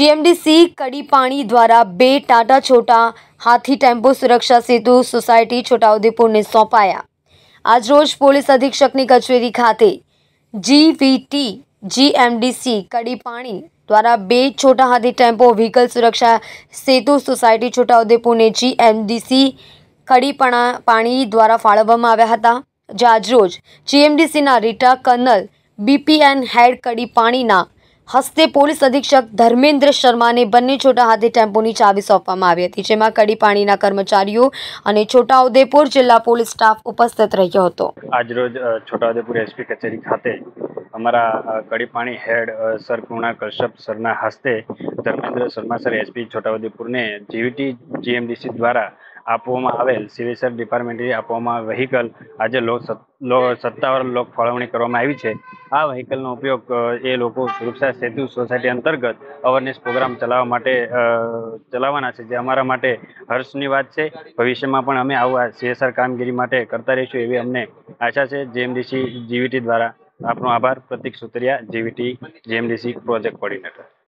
GMDC કડી પાણી દ્વારા બે ટાટા છોટા હાથી ટેમ્પો સુરક્ષા સેતુ સોસાયટી છોટાઉદેપુરને સોંપાયા. આજરોજ પોલીસ અધિક્ષકની કચેરી ખાતે જીવીટી જીએમડીસી કડી પાણી દ્વારા બે છોટા હાથી ટેમ્પો વ્હીકલ સુરક્ષા સેતુ સોસાયટી છોટાઉદેપુરને જીએમડીસી કડીપણા પાણી દ્વારા ફાળવવામાં આવ્યા હતા. જે આજરોજ જીએમડીસીના રીટા કર્નલ બીપીએન હેડ કડી પાણીના હસ્તે પોલીસ અધિક્ષક ધર્મેન્દ્ર શર્માને બંને છોટા હાથે ટેમ્પોની ચાવી સોંપવામાં આવી હતી, જેમાં કડી પાણીના કર્મચારીઓ અને છોટાઉદેપુર જિલ્લા પોલીસ સ્ટાફ ઉપસ્થિત રહ્યો હતો. આજરોજ છોટાઉદેપુર એસપી કચેરી ખાતે અમારા કડીપાણી હેડ સર કૃણા કશ્યપ સરના હસ્તે ધર્મેન્દ્ર શર્મા સર, એસપી છોટાઉદેપુરને જીવીટી જીએમડીસી દ્વારા આપવામાં આવેલ સિવિલ ડિપાર્ટમેન્ટથી આપવામાં વ્હીકલ આજે સત્તાવાર લોક ફાળવણી કરવામાં આવી છે. આ વ્હીકલનો ઉપયોગ એ લોકો સુરક્ષા સેતુ સોસાયટી અંતર્ગત અવેરનેસ પ્રોગ્રામ ચલાવવા માટે ચલાવવાના છે. જે અમારા માટે હર્ષની વાત છે. ભવિષ્યમાં પણ અમે આવું સીએસઆર કામગીરી માટે કરતા રહીશું એવી અમને આશા છે. જેએમડીસી જીવીટી દ્વારા આપનો આભાર. Pratik Sutariya GVT JMDC project coordinator